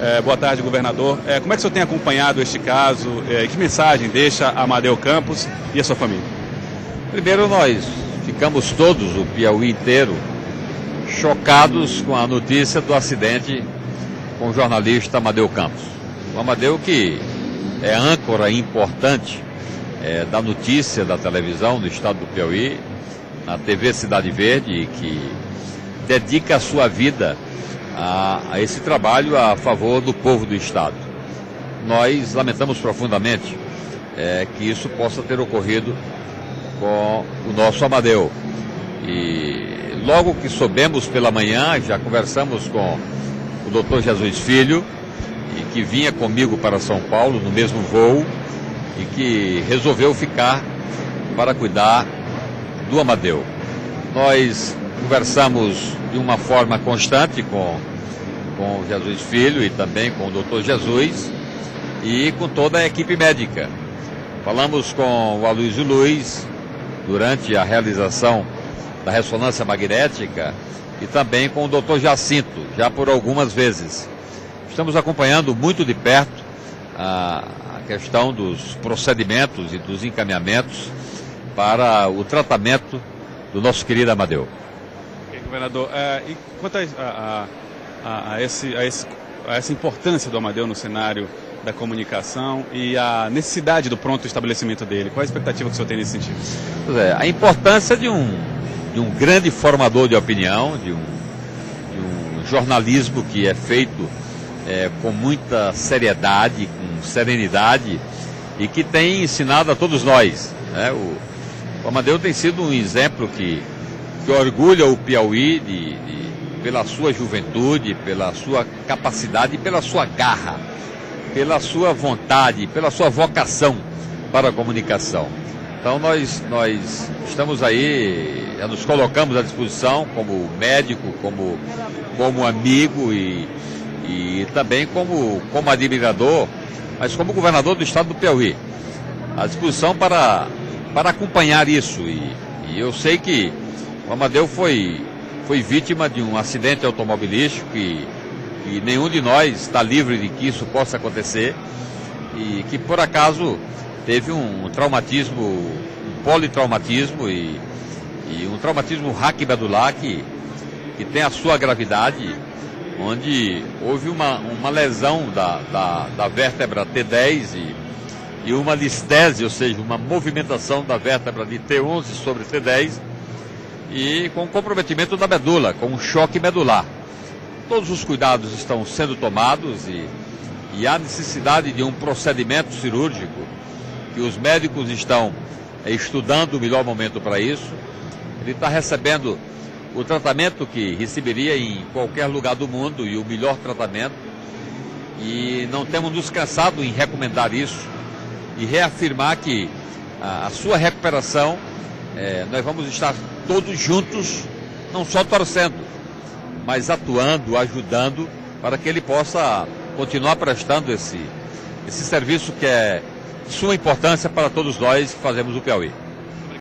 É, boa tarde, governador. É, como é que o senhor tem acompanhado este caso? É, que mensagem deixa Amadeu Campos e a sua família? Primeiro, nós ficamos todos, o Piauí inteiro, chocados com a notícia do acidente com o jornalista Amadeu Campos. O Amadeu que é âncora importante é, da notícia da televisão do estado do Piauí, na TV Cidade Verde, que dedica a sua vida a, a esse trabalho a favor do povo do Estado. Nós lamentamos profundamente é, que isso possa ter ocorrido com o nosso Amadeu. E logo que soubemos pela manhã, já conversamos com o doutor Jesus Filho, e que vinha comigo para São Paulo no mesmo voo e que resolveu ficar para cuidar do Amadeu. Nós conversamos de uma forma constante com, com Jesus Filho e também com o doutor Jesus e com toda a equipe médica. Falamos com o Aloysio Luiz durante a realização da ressonância magnética e também com o doutor Jacinto, já por algumas vezes. Estamos acompanhando muito de perto a, questão dos procedimentos e dos encaminhamentos para o tratamento do nosso querido Amadeu governador. É, e quanto a, a, a, esse, a, esse, a essa importância do Amadeu no cenário da comunicação e a necessidade do pronto estabelecimento dele, qual a expectativa que o senhor tem nesse sentido? É, a importância de um, de um grande formador de opinião, de um, de um jornalismo que é feito é, com muita seriedade, com serenidade e que tem ensinado a todos nós. Né? O, o Amadeu tem sido um exemplo que que orgulha o Piauí de, de, pela sua juventude, pela sua capacidade pela sua garra, pela sua vontade, pela sua vocação para a comunicação. Então nós, nós estamos aí, nos colocamos à disposição como médico, como, como amigo e, e também como, como admirador, mas como governador do estado do Piauí. À disposição para, para acompanhar isso. E, e eu sei que o Amadeu foi, foi vítima de um acidente automobilístico e, e nenhum de nós está livre de que isso possa acontecer e que por acaso teve um traumatismo, um politraumatismo e, e um traumatismo raquimedular que, que tem a sua gravidade, onde houve uma, uma lesão da, da, da vértebra T10 e, e uma listese, ou seja, uma movimentação da vértebra de T11 sobre T10 e com comprometimento da medula, com um choque medular. Todos os cuidados estão sendo tomados e, e há necessidade de um procedimento cirúrgico que os médicos estão é, estudando o melhor momento para isso. Ele está recebendo o tratamento que receberia em qualquer lugar do mundo e o melhor tratamento. E não temos nos cansado em recomendar isso e reafirmar que a, a sua recuperação é, nós vamos estar todos juntos, não só torcendo, mas atuando, ajudando, para que ele possa continuar prestando esse, esse serviço que é de suma importância para todos nós que fazemos o Piauí.